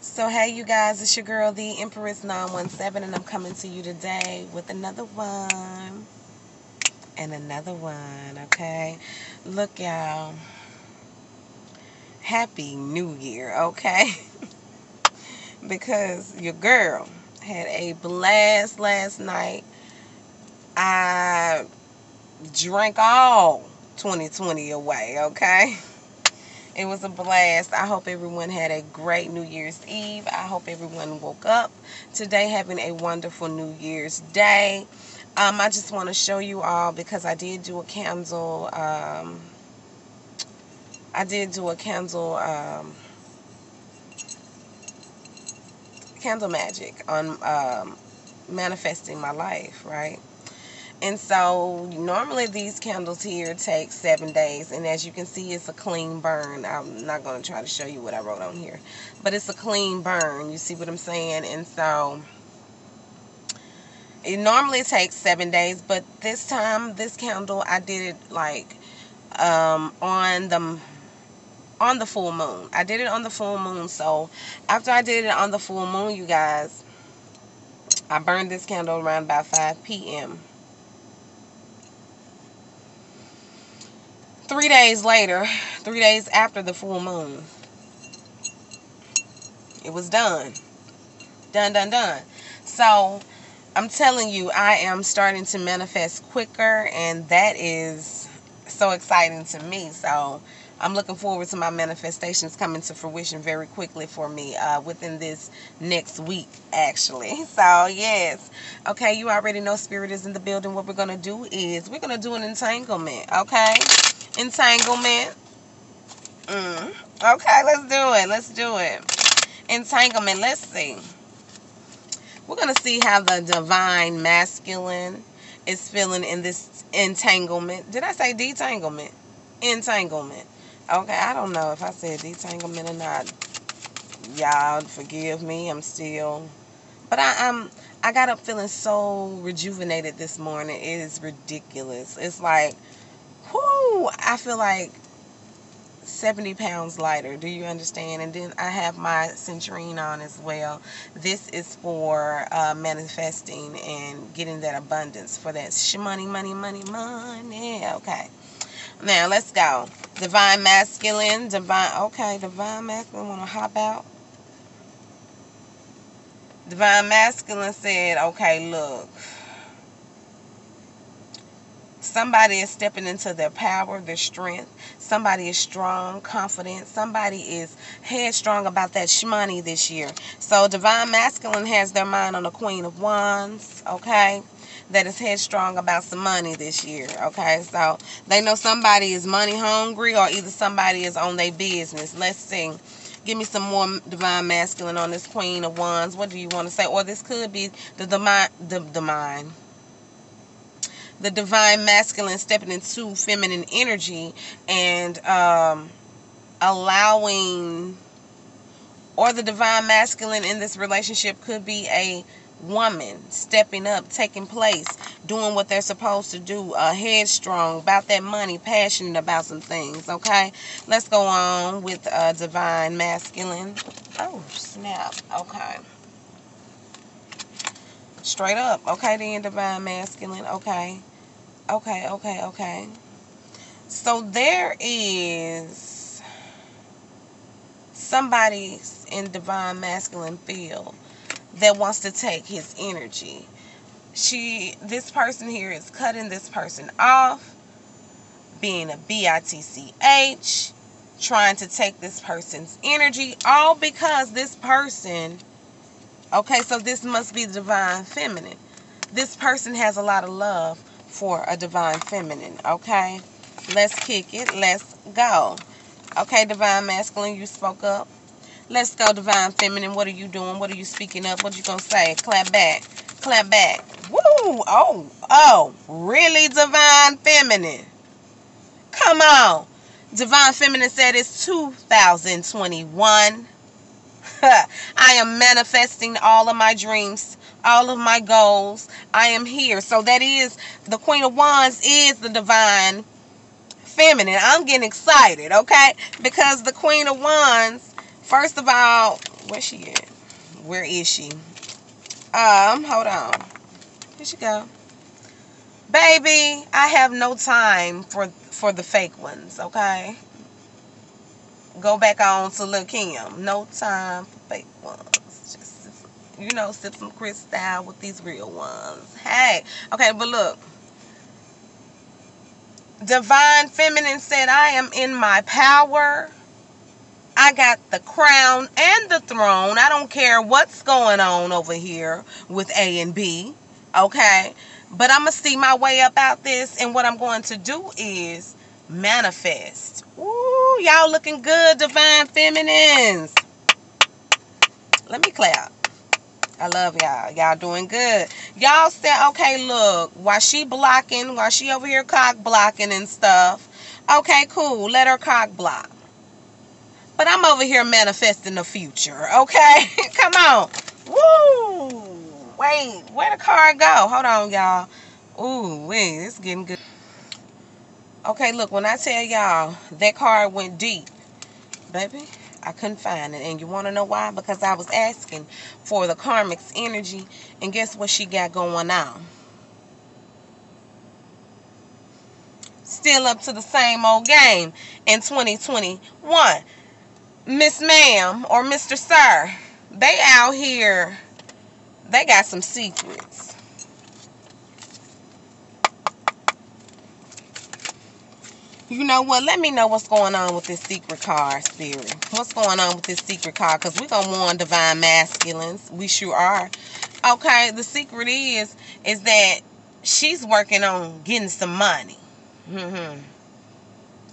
So, hey, you guys, it's your girl, the Empress 917, and I'm coming to you today with another one and another one, okay? Look, y'all. Happy New Year, okay? because your girl had a blast last night. I drank all 2020 away, okay? It was a blast. I hope everyone had a great New Year's Eve. I hope everyone woke up today having a wonderful New Year's Day. Um, I just want to show you all because I did do a candle. Um, I did do a candle. Um, candle magic on um, manifesting my life, right? And so normally these candles here take seven days. And as you can see, it's a clean burn. I'm not going to try to show you what I wrote on here. But it's a clean burn. You see what I'm saying? And so it normally takes seven days. But this time, this candle, I did it like um, on the on the full moon. I did it on the full moon. So after I did it on the full moon, you guys, I burned this candle around about 5 p.m. three days later, three days after the full moon, it was done. Done, done, done. So I'm telling you, I am starting to manifest quicker, and that is so exciting to me. So I'm looking forward to my manifestations coming to fruition very quickly for me uh, within this next week, actually. So, yes. Okay, you already know Spirit is in the building. What we're going to do is we're going to do an entanglement, okay? Entanglement. Mm. Okay, let's do it. Let's do it. Entanglement. Let's see. We're going to see how the divine masculine is feeling in this entanglement. Did I say detanglement? Entanglement. Okay, I don't know if I said detanglement or not. Y'all forgive me. I'm still... But I, I'm... I got up feeling so rejuvenated this morning. It is ridiculous. It's like whoo, I feel like 70 pounds lighter. Do you understand? And then I have my centurine on as well. This is for uh, manifesting and getting that abundance for that money, money, money, money. Okay. Now, let's go. Divine masculine, divine, okay, divine masculine, want to hop out? Divine masculine said, okay, look. Somebody is stepping into their power, their strength. Somebody is strong, confident. Somebody is headstrong about that shmoney this year. So Divine Masculine has their mind on the Queen of Wands, okay? That is headstrong about some money this year, okay? So they know somebody is money hungry or either somebody is on their business. Let's see. Give me some more divine masculine on this queen of wands. What do you want to say? Or this could be the divine, the, the mind the divine masculine stepping into feminine energy and um, allowing or the divine masculine in this relationship could be a woman stepping up, taking place, doing what they're supposed to do, uh, headstrong, about that money, passionate about some things, okay? Let's go on with uh, divine masculine. Oh, snap. Okay. Straight up. Okay, then divine masculine. Okay. Okay, okay, okay. So there is somebody in divine masculine field that wants to take his energy. She this person here is cutting this person off, being a bitch, trying to take this person's energy, all because this person okay, so this must be divine feminine. This person has a lot of love for a divine feminine, okay? Let's kick it. Let's go. Okay, divine masculine, you spoke up. Let's go, divine feminine. What are you doing? What are you speaking up? What you gonna say? Clap back. Clap back. Woo! Oh, oh, really, divine feminine? Come on. Divine feminine said it's 2021. I am manifesting all of my dreams all of my goals. I am here. So that is the Queen of Wands is the divine feminine. I'm getting excited, okay? Because the Queen of Wands, first of all, Where she at? Where is she? Um, hold on. Here she go. Baby, I have no time for for the fake ones, okay? Go back on to Lil Kim. No time for fake ones. Just, you know, sip some Cristal with these real ones. Hey, okay, but look. Divine Feminine said, I am in my power. I got the crown and the throne. I don't care what's going on over here with A and B. Okay? But I'm going to see my way up out this. And what I'm going to do is manifest. Ooh, y'all looking good, divine feminines. Let me clap. I love y'all. Y'all doing good. Y'all said, okay, look, while she blocking, while she over here cock blocking and stuff. Okay, cool. Let her cock block. But I'm over here manifesting the future, okay? Come on. Woo! Wait, where the car go? Hold on, y'all. Ooh, wait, it's getting good. Okay, look, when I tell y'all that card went deep, baby, I couldn't find it. And you want to know why? Because I was asking for the karmic's energy. And guess what she got going on? Still up to the same old game in 2021. Miss Ma'am or Mr. Sir, they out here, they got some secrets. You know what? Let me know what's going on with this secret card, Spirit. What's going on with this secret card? Because we're going to warn divine masculines. We sure are. Okay, the secret is, is that she's working on getting some money. Mm-hmm.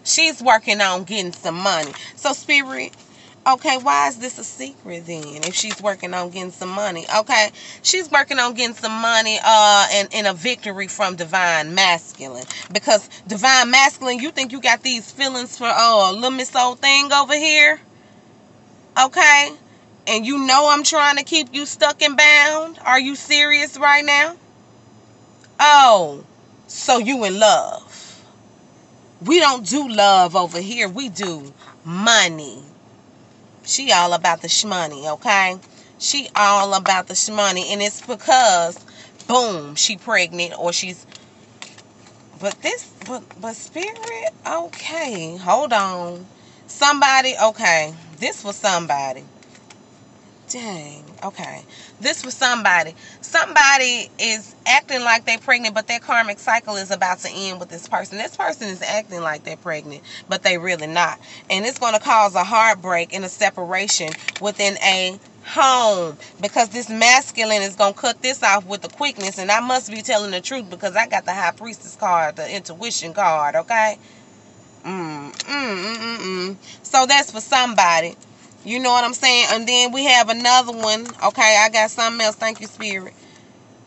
She's working on getting some money. So, Spirit, Okay, why is this a secret then? If she's working on getting some money. Okay, she's working on getting some money uh and, and a victory from divine masculine. Because divine masculine, you think you got these feelings for oh little miss old thing over here? Okay? And you know I'm trying to keep you stuck and bound? Are you serious right now? Oh, so you in love. We don't do love over here. We do money. She all about the shmoney, okay? She all about the shmoney. And it's because, boom, she pregnant or she's... But this, but, but spirit, okay, hold on. Somebody, okay, this was somebody. Dang, okay. This was somebody. Somebody is acting like they're pregnant, but their karmic cycle is about to end with this person. This person is acting like they're pregnant, but they really not. And it's going to cause a heartbreak and a separation within a home because this masculine is going to cut this off with the quickness. And I must be telling the truth because I got the high priestess card, the intuition card, okay? Mm, mm, mm, mm, mm. So that's for somebody. You know what I'm saying? And then we have another one. Okay, I got something else. Thank you, Spirit.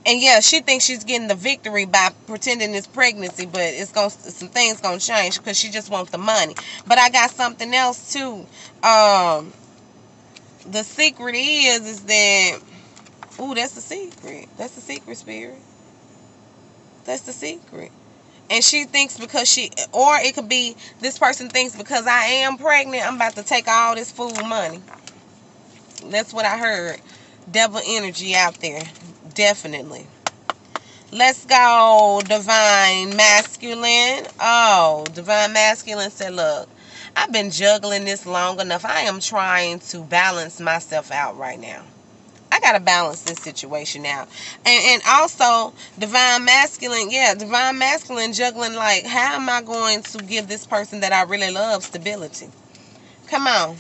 And yeah, she thinks she's getting the victory by pretending it's pregnancy, but it's going some things gonna change because she just wants the money. But I got something else too. Um, the secret is is that ooh, that's the secret. That's the secret, Spirit. That's the secret and she thinks because she or it could be this person thinks because I am pregnant I'm about to take all this food money. That's what I heard. Devil energy out there. Definitely. Let's go divine masculine. Oh divine masculine said look I've been juggling this long enough. I am trying to balance myself out right now I gotta balance this situation out. And and also divine masculine, yeah, divine masculine juggling like how am I going to give this person that I really love stability? Come on.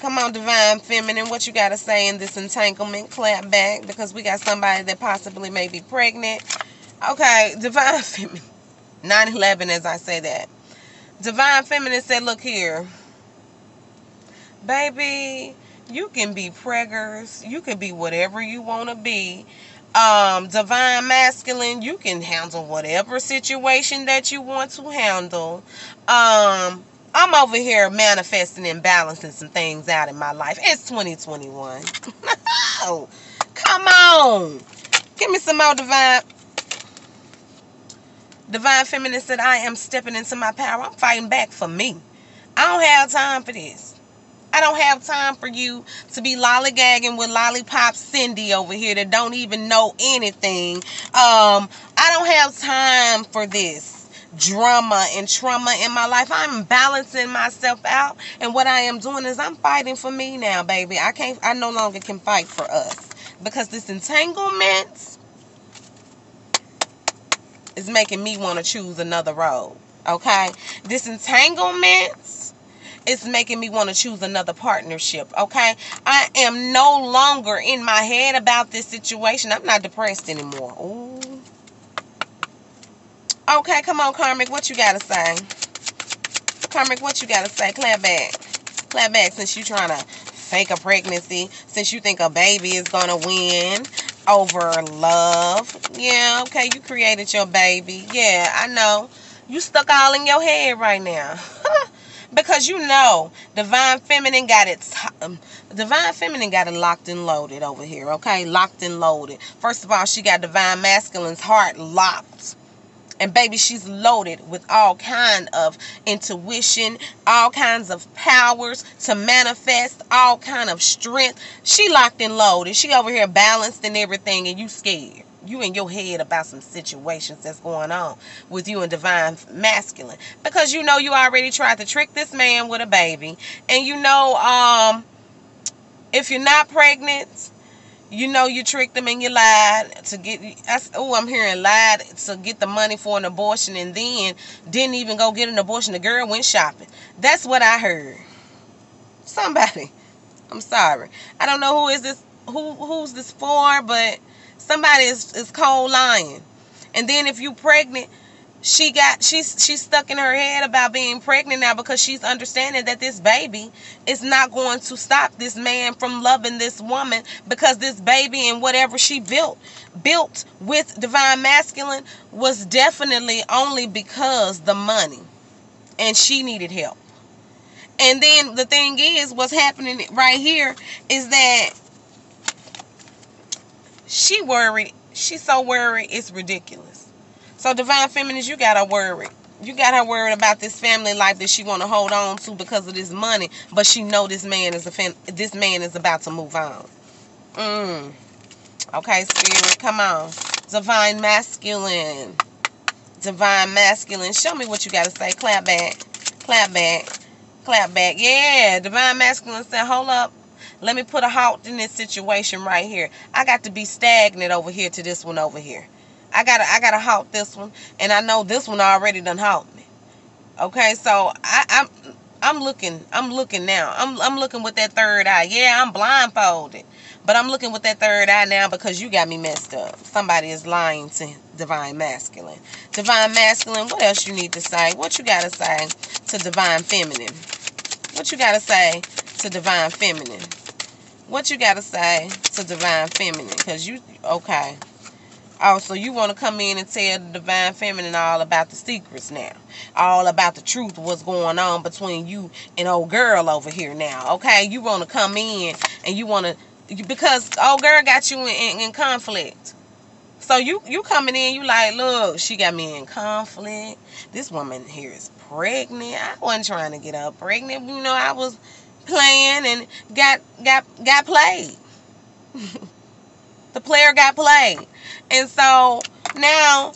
Come on, divine feminine. What you gotta say in this entanglement? Clap back because we got somebody that possibly may be pregnant. Okay, divine feminine. 9-11 as I say that. Divine feminine said, look here. Baby, you can be preggers. You can be whatever you want to be. Um, divine masculine, you can handle whatever situation that you want to handle. Um, I'm over here manifesting and balancing some things out in my life. It's 2021. Come on. Give me some more divine. Divine feminine said, I am stepping into my power. I'm fighting back for me. I don't have time for this. I don't have time for you to be lollygagging with lollipop Cindy over here that don't even know anything. Um, I don't have time for this drama and trauma in my life. I'm balancing myself out. And what I am doing is I'm fighting for me now, baby. I can't I no longer can fight for us. Because this entanglement is making me want to choose another road. Okay? This entanglement is making me want to choose another partnership. Okay? I am no longer in my head about this situation. I'm not depressed anymore. Ooh. Okay, come on, Karmic. What you got to say? Karmic, what you got to say? Clap back. Clap back since you trying to fake a pregnancy. Since you think a baby is going to win over love. Yeah, okay, you created your baby. Yeah, I know. You stuck all in your head right now. Because you know divine feminine got it um, divine feminine got it locked and loaded over here okay? Locked and loaded. First of all she got divine masculine's heart locked. And baby she's loaded with all kind of intuition all kinds of powers to manifest all kind of strength. She locked and loaded. She over here balanced and everything and you scared you in your head about some situations that's going on with you and divine masculine. Because you know you already tried to trick this man with a baby. And you know um if you're not pregnant you know you tricked them and you lied to get oh i'm hearing lied to get the money for an abortion and then didn't even go get an abortion. The girl went shopping. That's what i heard. Somebody i'm sorry. I don't know who is this who who's this for but somebody is, is cold lying. And then if you pregnant she got she's she's stuck in her head about being pregnant now because she's understanding that this baby is not going to stop this man from loving this woman because this baby and whatever she built built with divine masculine was definitely only because the money. And she needed help. And then the thing is what's happening right here is that she worried she's so worried it's ridiculous so divine feminines, you got her worried. You got her worried about this family life that she want to hold on to because of this money, but she know this man is a fam- this man is about to move on. Mm. Okay, spirit, come on. Divine masculine. Divine masculine. Show me what you got to say. Clap back. Clap back. Clap back. Yeah, divine masculine said, hold up. Let me put a halt in this situation right here. I got to be stagnant over here to this one over here. I gotta I gotta halt this one, and I know this one already done halt me. Okay, so I, I'm I'm looking I'm looking now. I'm I'm looking with that third eye. Yeah, I'm blindfolded, but I'm looking with that third eye now because you got me messed up. Somebody is lying to divine masculine. Divine masculine. What else you need to say? What you gotta say to divine feminine? What you gotta say to divine feminine? What you gotta say to divine feminine? Cause you okay. Oh, so you want to come in and tell the divine feminine all about the secrets now. All about the truth, what's going on between you and old girl over here now. Okay? You want to come in and you want to, because old girl got you in, in, in conflict. So you you coming in, you like, look, she got me in conflict. This woman here is pregnant. I wasn't trying to get her pregnant. You know, I was playing and got got got played. the player got played. And so now,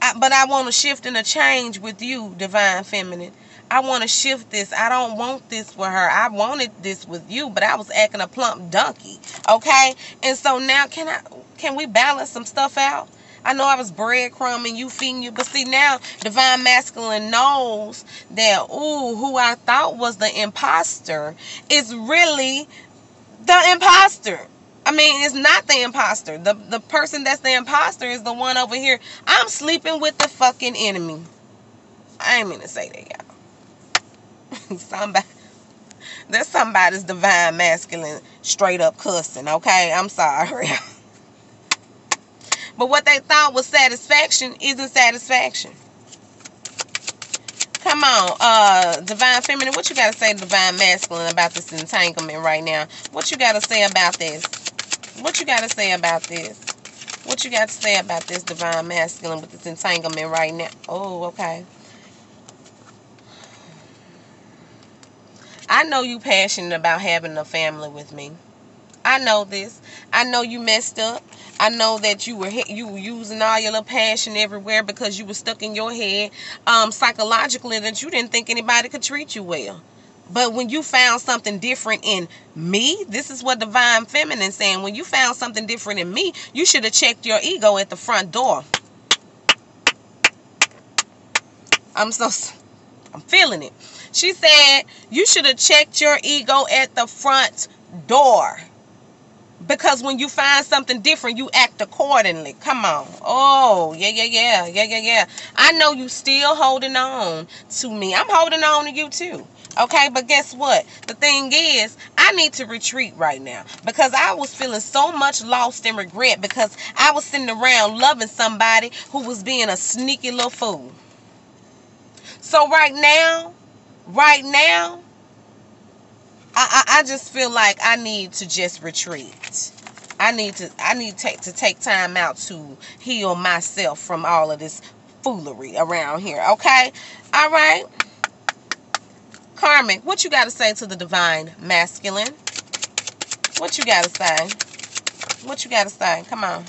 I, but I want to shift and a change with you, divine feminine. I want to shift this. I don't want this with her. I wanted this with you, but I was acting a plump donkey. Okay? And so now can I can we balance some stuff out? I know I was breadcrumbing you, feeding you, but see now, divine masculine knows that ooh, who I thought was the imposter is really the imposter. I mean, it's not the imposter. The the person that's the imposter is the one over here. I'm sleeping with the fucking enemy. I ain't mean to say that, y'all. Somebody there's somebody's divine masculine straight up cussing, okay? I'm sorry. but what they thought was satisfaction isn't satisfaction. Come on, uh, divine feminine, what you gotta say to divine masculine about this entanglement right now? What you gotta say about this? What you got to say about this? What you got to say about this divine masculine with this entanglement right now? Oh, okay. I know you passionate about having a family with me. I know this. I know you messed up. I know that you were you were using all your little passion everywhere because you were stuck in your head um, psychologically that you didn't think anybody could treat you well. But when you found something different in me, this is what divine feminine saying. When you found something different in me, you should have checked your ego at the front door. I'm so I'm feeling it. She said you should have checked your ego at the front door. Because when you find something different, you act accordingly. Come on. Oh, yeah, yeah, yeah, yeah, yeah, yeah. I know you still holding on to me. I'm holding on to you too. Okay, but guess what? The thing is, I need to retreat right now because I was feeling so much lost and regret because I was sitting around loving somebody who was being a sneaky little fool. So right now, right now, I, I, just feel like I need to just retreat. I need to I need to take to take time out to heal myself from all of this foolery around here. Okay? All right. Karmic, what you got to say to the divine masculine? What you got to say? What you got to say? Come on.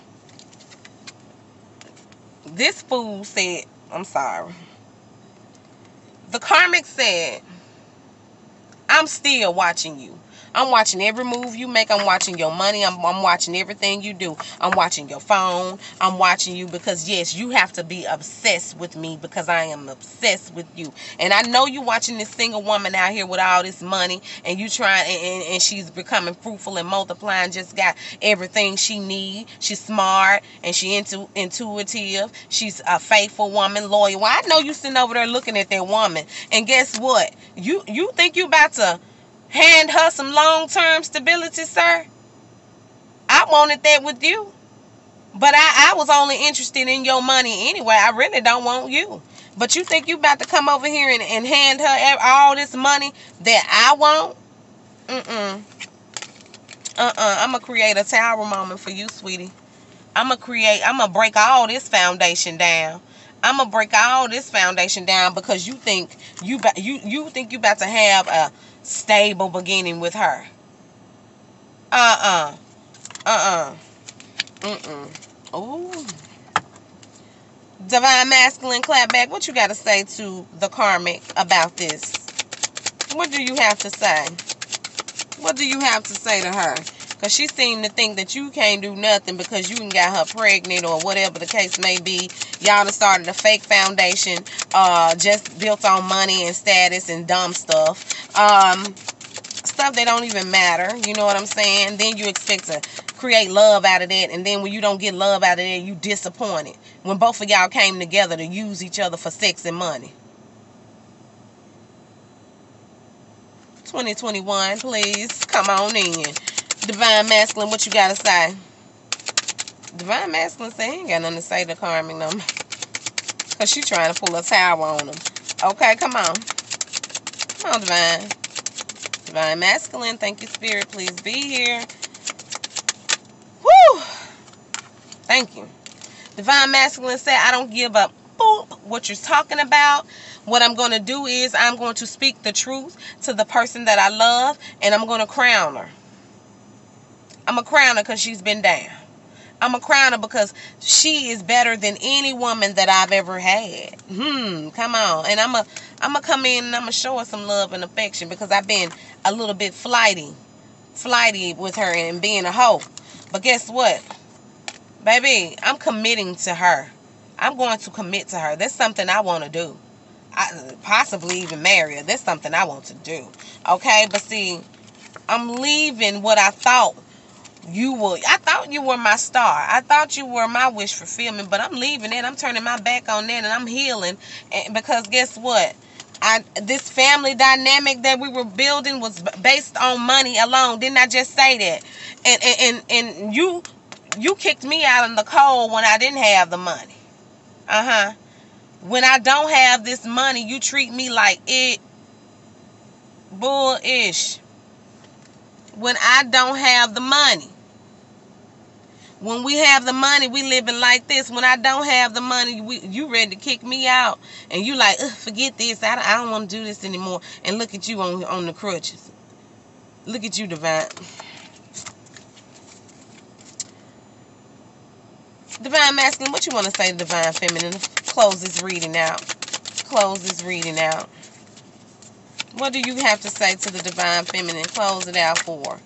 This fool said, I'm sorry. The karmic said, I'm still watching you. I'm watching every move you make. I'm watching your money. I'm, I'm watching everything you do. I'm watching your phone. I'm watching you because, yes, you have to be obsessed with me because I am obsessed with you. And I know you're watching this single woman out here with all this money and you trying, and, and she's becoming fruitful and multiplying, just got everything she need. She's smart and she intu- intuitive. She's a faithful woman, loyal. Well, I know you sitting over there looking at that woman. And guess what? You, you think you about to hand her some long-term stability, sir. I wanted that with you. But I, I was only interested in your money anyway. I really don't want you. But you think you about to come over here and, and hand her all this money that I want? Mm-mm. Uh-uh. I'm going to create a tower moment for you, sweetie. I'm going to create, I'm going to break all this foundation down. I'm going to break all this foundation down because you think you, you, you think you about to have a stable beginning with her. Uh-uh. Uh-uh. Mm-mm. Ooh. Divine Masculine Clapback, what you got to say to the karmic about this? What do you have to say? What do you have to say to her? Because she seemed to think that you can't do nothing because you got her pregnant or whatever the case may be. Y'all have started a fake foundation uh, just built on money and status and dumb stuff. Um, stuff that don't even matter. You know what I'm saying? Then you expect to create love out of that. And then when you don't get love out of that, you disappointed. When both of y'all came together to use each other for sex and money. 2021, please. Come on in. Divine Masculine, what you got to say? Divine Masculine say he ain't got nothing to say to karmic no Because she trying to pull a tower on him. Okay, come on. Come on, Divine. Divine Masculine, thank you, Spirit. Please be here. Woo! Thank you. Divine Masculine said, I don't give up boop what you're talking about. What I'm going to do is I'm going to speak the truth to the person that I love, and I'm going to crown her. I'm a crown her because she's been down. I'm a crown her because she is better than any woman that I've ever had. Hmm, come on. And I'm a I'm gonna come in and I'm gonna show her some love and affection because I've been a little bit flighty, flighty with her and being a hoe. But guess what, baby? I'm committing to her. I'm going to commit to her. That's something I want to do. I possibly even marry her. That's something I want to do. Okay, but see, I'm leaving what I thought you were I thought you were my star. I thought you were my wish fulfillment, but I'm leaving it. I'm turning my back on that and I'm healing and because guess what? I this family dynamic that we were building was based on money alone. Didn't I just say that? And and and, and you you kicked me out in the cold when I didn't have the money. Uh-huh. When I don't have this money, you treat me like it bullish when I don't have the money. When we have the money, we living like this. When I don't have the money, we, you ready to kick me out. And you like, forget this. I, I don't want to do this anymore. And look at you on, on the crutches. Look at you, Divine. Divine Masculine, what you want to say to Divine Feminine? Close this reading out. Close this reading out. What do you have to say to the Divine Feminine? Close it out for.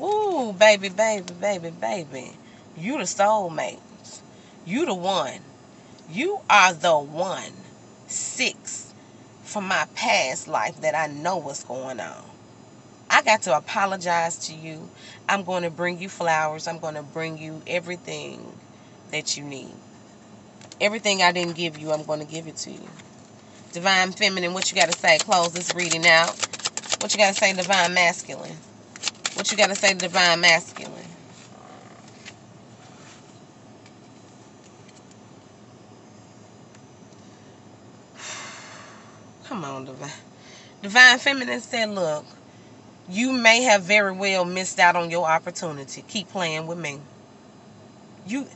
Ooh, baby, baby, baby, baby. You the soulmate. You the one. You are the one. Six from my past life that I know what's going on. I got to apologize to you. I'm going to bring you flowers. I'm going to bring you everything that you need. Everything I didn't give you, I'm going to give it to you. Divine Feminine, what you got to say? Close this reading out. What you got to say, Divine Masculine? What you got to say, Divine Masculine? Come on, Divine. Divine Feminine said, look, you may have very well missed out on your opportunity. Keep playing with me. You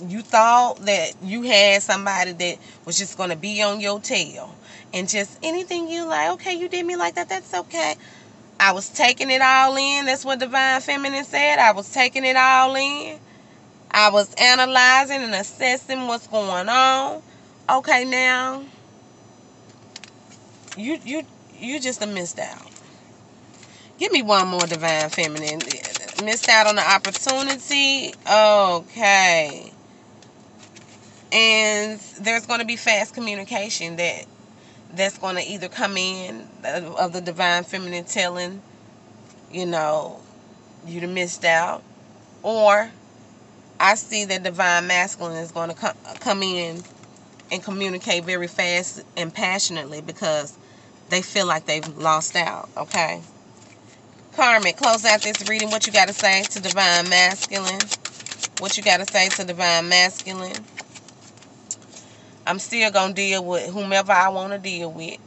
you thought that you had somebody that was just going to be on your tail and just anything you like, okay, you did me like that, that's okay. I was taking it all in. That's what Divine Feminine said. I was taking it all in. I was analyzing and assessing what's going on. Okay, now you you you just a missed out. Give me one more Divine Feminine. Missed out on the opportunity. Okay. And there's going to be fast communication that that's going to either come in of the Divine Feminine telling, you know, you to missed out. Or I see that Divine Masculine is going to come, come in and communicate very fast and passionately because they feel like they've lost out, okay? Karmic, close out this reading. What you got to say to Divine Masculine? What you got to say to Divine Masculine? I'm still going to deal with whomever I want to deal with.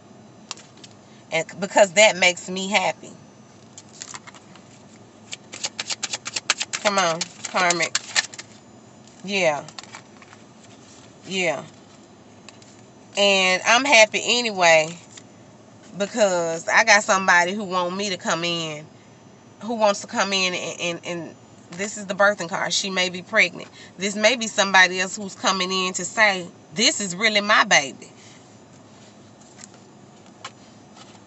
And because that makes me happy. Come on, Karmic. Yeah. Yeah. And I'm happy anyway because I got somebody who want me to come in who wants to come in and, and, and this is the birthing card. She may be pregnant. This may be somebody else who's coming in to say, this is really my baby.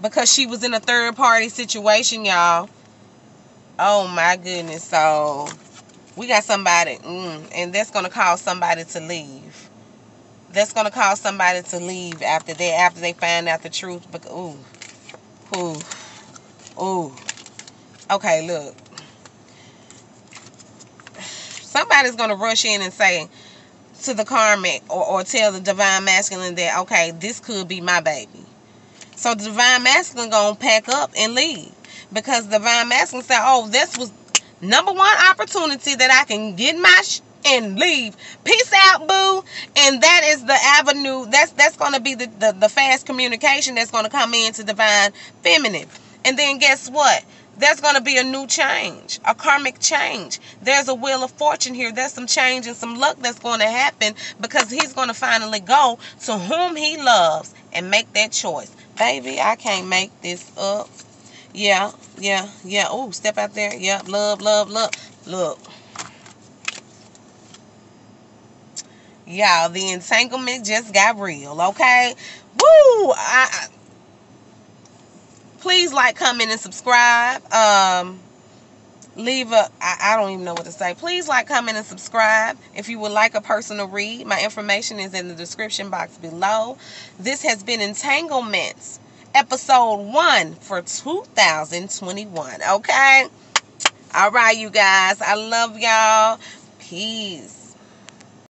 Because she was in a third party situation, y'all. Oh my goodness. So we got somebody, mm, and that's going to cause somebody to leave. That's going to cause somebody to leave after that, after they find out the truth. But, ooh, ooh, ooh. Okay, look. Somebody's going to rush in and say to the karmic or, or tell the divine masculine that, okay, this could be my baby. So the divine masculine to pack up and leave. Because the divine masculine said, oh, this was number one opportunity that I can get my and leave. Peace out, boo. And that is the avenue. That's that's going to be the, the, the fast communication that's going to come into divine feminine. And then guess what? there's going to be a new change, a karmic change. There's a wheel of fortune here. There's some change and some luck that's going to happen because he's going to finally go to whom he loves and make that choice. Baby, I can't make this up. Yeah, yeah, yeah. Oh, step out there. Yeah, love, love, love. Look. Y'all, the entanglement just got real, okay? Woo! I, please like, comment, and subscribe. Um, leave a I, I don't even know what to say. Please like, comment, and subscribe. If you would like a personal read, my information is in the description box below. This has been Entanglements, episode one for 2021. Okay? All right, you guys. I love y'all. Peace.